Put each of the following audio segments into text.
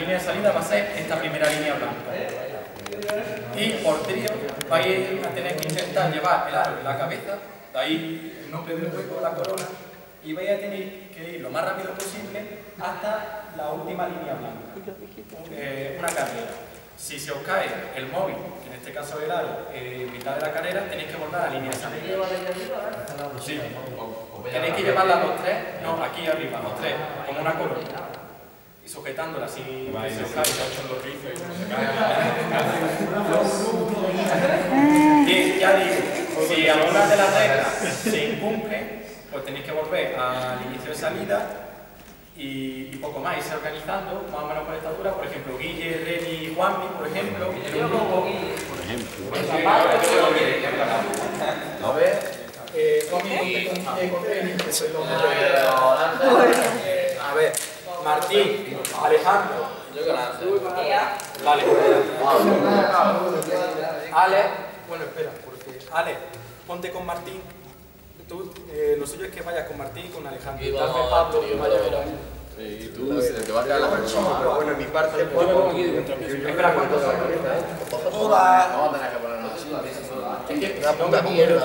línea de salida va a ser esta primera línea blanca. Y por trío vais a tener que intentar llevar el aro en la cabeza, de ahí el nombre del juego, la corona, y vais a tener que ir lo más rápido posible hasta la última línea blanca. Eh, una carrera. Si se os cae el móvil, que en este caso el aro, eh, en mitad de la carrera, tenéis que volver a la línea de salida. Tenéis que llevarla a los tres, no, aquí arriba, los tres, como una corona. Sujetándola así, que se cae. Y ya digo, si alguna de las reglas se incumple, pues tenéis que volver al inicio de salida y, y poco más, irse organizando más o menos por estatura. Por ejemplo, Guille, Reni y Juanmi, por ejemplo, en un grupo. A ver. Eh, eh, con Reni, que soy los mayores. Eh, A ver, Martín, Alejandro. Vale. Ale, bueno, espera, porque Ale, ponte con Martín. Tú, eh, lo suyo es que vayas con Martín y con Alejandro. Y vamos, Pablo tío, vaya a vaya, ver. Y tú, se te va a quedar la persona. Pero bueno, en mi parte, pues, Espera, ¿cuántos son? Vamos a tener que ponernos así. No me acuerdo también.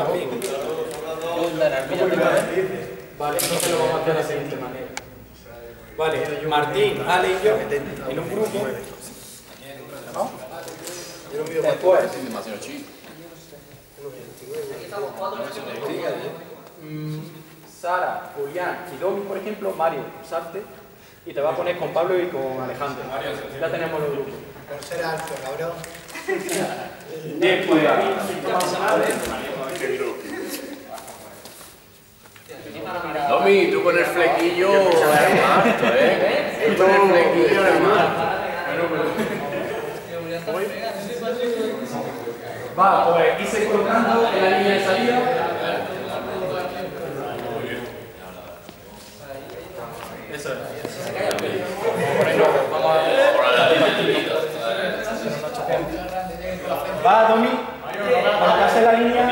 Vale, entonces lo vamos a hacer de la siguiente manera. Vale, Martín, Ale y yo en un grupo. Después, Sara, Julián y Domi, por ejemplo, Mario, salte y te va a poner con Pablo y con Alejandro. Ya tenemos los grupos. por ser alto, cabrón. Bien, pues Domi, tú con el flequillo eres harto, ¿eh? Tú con el flequillo eres harto. Va, pues irse colocando en la línea de salida. Eso es. Vamos a... Va, Domi, la línea.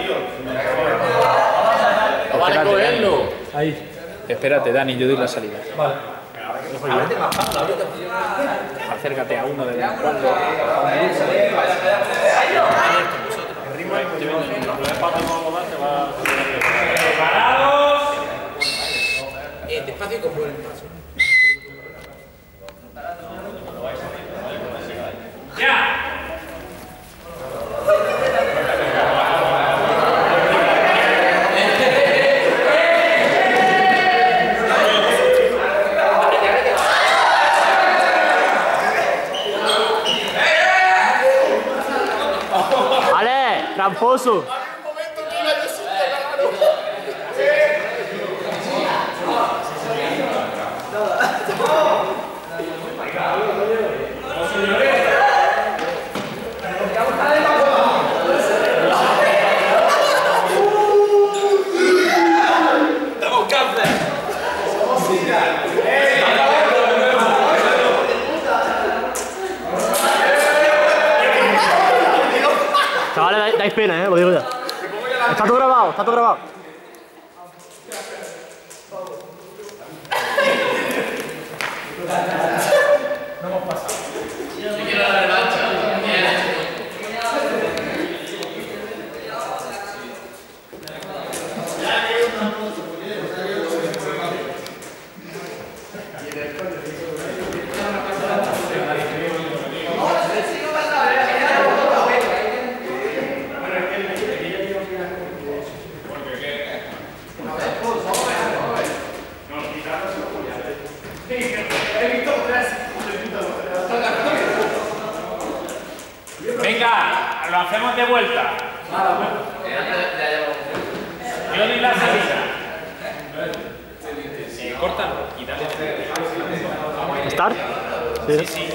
Ahí. Espérate, Dani, yo doy la salida. Vale. Acércate a uno de en cuando. Eh, despacio y con buen paso. ¡Ale! ¡Tramposo! Chavales, dais, pena, eh, lo digo ya. Está todo grabado, está todo grabado. Venga, lo hacemos de vuelta. Yo di la salida. Sí, córtalo y dale. ¿Start? Sí, sí.